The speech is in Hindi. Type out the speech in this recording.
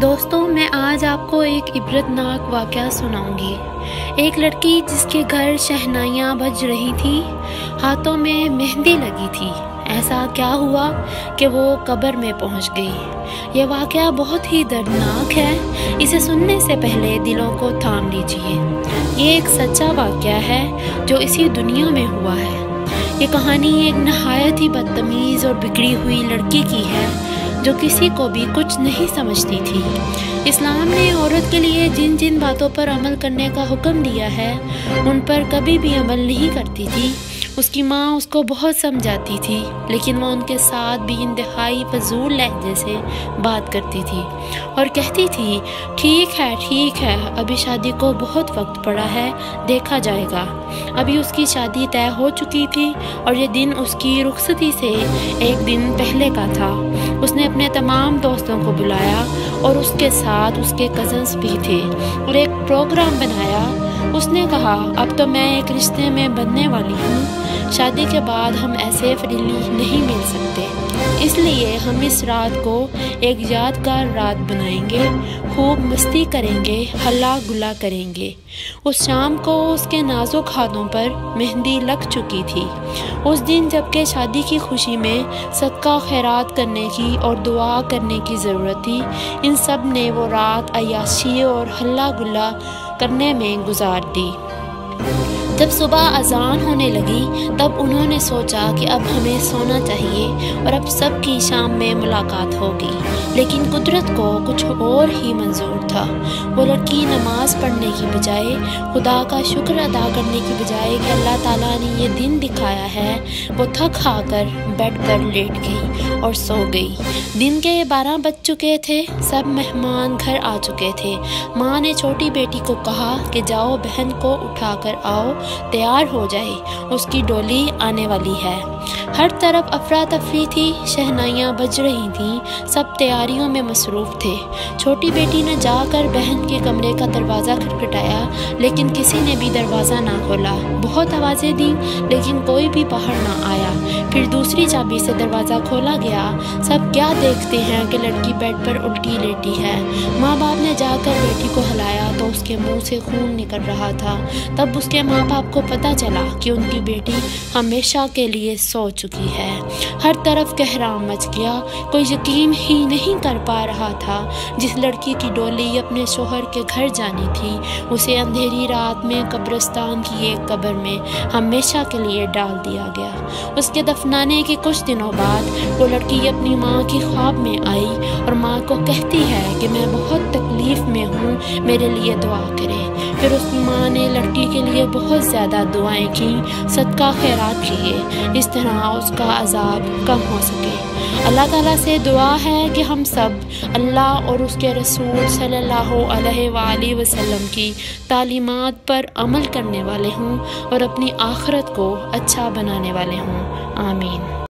दोस्तों, मैं आज आपको एक इबरतनाक वाक़ सुनाऊँगी। एक लड़की जिसके घर शहनाइयाँ बज रही थी, हाथों में मेहंदी लगी थी। ऐसा क्या हुआ कि वो कब्र में पहुँच गई? यह वाक़ बहुत ही दर्दनाक है। इसे सुनने से पहले दिलों को थाम लीजिए। ये एक सच्चा वाक़ है जो इसी दुनिया में हुआ है। ये कहानी एक नहायत ही बदतमीज़ और बिगड़ी हुई लड़की की है, जो किसी को भी कुछ नहीं समझती थी। इस्लाम ने औरत के लिए जिन जिन बातों पर अमल करने का हुक्म दिया है, उन पर कभी भी अमल नहीं करती थी। उसकी माँ उसको बहुत समझाती थी, लेकिन वह उनके साथ भी इंतहाई फजूल लहजे से बात करती थी और कहती थी, ठीक है ठीक है, अभी शादी को बहुत वक्त पड़ा है, देखा जाएगा। अभी उसकी शादी तय हो चुकी थी और ये दिन उसकी रुखसती से एक दिन पहले का था। उसने अपने तमाम दोस्तों को बुलाया और उसके साथ उसके कज़न्स भी थे और एक प्रोग्राम बनाया। उसने कहा, अब तो मैं एक रिश्ते में बनने वाली हूँ। शादी के बाद हम ऐसे फ्रीली नहीं मिल सकते। इसलिए हम इस रात को एक यादगार रात बनाएँगे, खूब मस्ती करेंगे हल्ला गुला करेंगे। उस शाम को उसके नाजुक हाथों पर मेहंदी लग चुकी थी। उस दिन जबकि शादी की खुशी में सदका खैरात करने की और दुआ करने की ज़रूरत थी, इन सबने वो रात अयाशी और हल्ला गुला करने में गुजार दी। जब सुबह अजान होने लगी, तब उन्होंने सोचा कि अब हमें सोना चाहिए और अब सबकी शाम में मुलाकात होगी। लेकिन कुदरत को कुछ और ही मंजूर था। वो लड़की नमाज़ पढ़ने की बजाय, खुदा का शुक्र अदा करने की बजाय कि अल्लाह ताला ने ये दिन दिखाया है, वो थक खाकर बेड पर लेट गई और सो गई। दिन के बारह बज चुके थे, सब मेहमान घर आ चुके थे। माँ ने छोटी बेटी को कहा कि जाओ बहन को उठा कर आओ तैयार हो जाए उसकी डोली आने वाली है। हर तरफ़ अफरा तफरी थी, शहनाइयाँ बज रही थीं, सब तैयारियों में मसरूफ़ थे। छोटी बेटी ने जाकर बहन के कमरे का दरवाज़ा खटखटाया, लेकिन किसी ने भी दरवाज़ा ना खोला। बहुत आवाज़ें दी, लेकिन कोई भी बाहर ना आया। फिर दूसरी चाबी से दरवाज़ा खोला गया। सब क्या देखते हैं कि लड़की बेड पर उल्टी लेटी है। माँ बाप ने जाकर बेटी को हिलाया तो उसके मुँह से खून निकल रहा था। तब उसके माँ बाप को पता चला कि उनकी बेटी हमेशा के लिए सो चुकी है। हर तरफ़ कहराम मच गया। कोई यकीन ही नहीं कर पा रहा था। जिस लड़की की डोली अपने शोहर के घर जानी थी, उसे अंधेरी रात में कब्रस्तान की एक कब्र में हमेशा के लिए डाल दिया गया। उसके दफनाने के कुछ दिनों बाद वो लड़की अपनी माँ की ख्वाब में आई और माँ को कहती है कि मैं बहुत तकलीफ़ में हूँ, मेरे लिए दुआ करें। फिर उसकी माँ ने लड़की के लिए बहुत ज़्यादा दुआएँ की, सदका खैरात किए। इस तरह उसका अजाब कम हो सके। अल्लाह ताला से दुआ है कि हम सब अल्लाह और उसके रसूल सल्लल्लाहु अलैहि वसल्लम की तालीमात पर अमल करने वाले हों और अपनी आखरत को अच्छा बनाने वाले हों। आमीन।